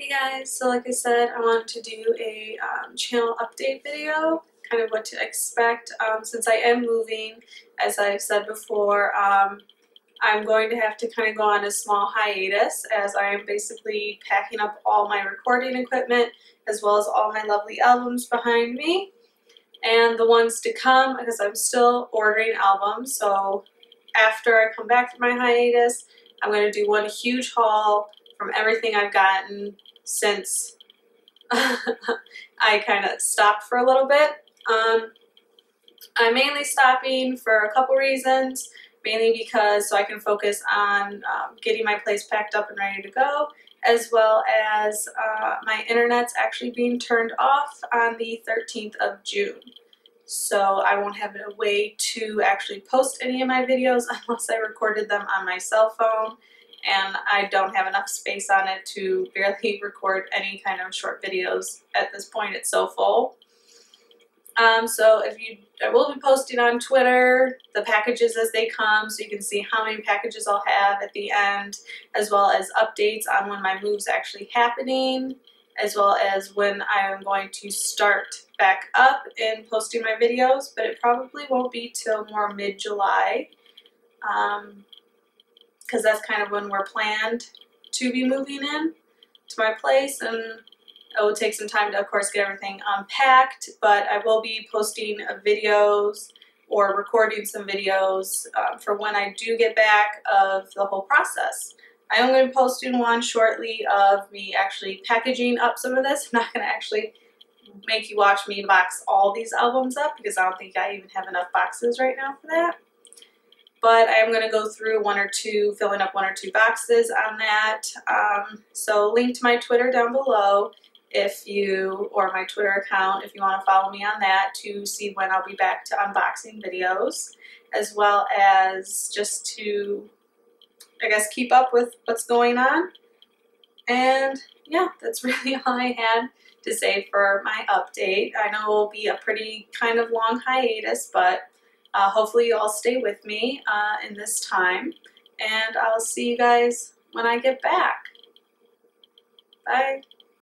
Hey guys, so like I said, I wanted to do a um, channel update video, kind of what to expect. Um, since I am moving, as I've said before, um, I'm going to have to kind of go on a small hiatus as I am basically packing up all my recording equipment as well as all my lovely albums behind me. And the ones to come, because I'm still ordering albums, so after I come back from my hiatus, I'm going to do one huge haul from everything I've gotten since I kind of stopped for a little bit. Um, I'm mainly stopping for a couple reasons, mainly because so I can focus on um, getting my place packed up and ready to go, as well as uh, my internet's actually being turned off on the 13th of June. So I won't have a way to actually post any of my videos unless I recorded them on my cell phone and I don't have enough space on it to barely record any kind of short videos at this point. It's so full. Um, so if you, I will be posting on Twitter the packages as they come so you can see how many packages I'll have at the end as well as updates on when my move's actually happening as well as when I am going to start back up and posting my videos but it probably won't be till more mid-July. Um, because that's kind of when we're planned to be moving in to my place and it will take some time to of course get everything unpacked but I will be posting videos or recording some videos uh, for when I do get back of the whole process. I am going to be posting one shortly of me actually packaging up some of this. I'm not going to actually make you watch me box all these albums up because I don't think I even have enough boxes right now for that but I am going to go through one or two, filling up one or two boxes on that. Um, so link to my Twitter down below if you, or my Twitter account if you want to follow me on that to see when I'll be back to unboxing videos, as well as just to, I guess, keep up with what's going on. And yeah, that's really all I had to say for my update. I know it will be a pretty kind of long hiatus, but uh, hopefully you all stay with me uh, in this time and I'll see you guys when I get back. Bye.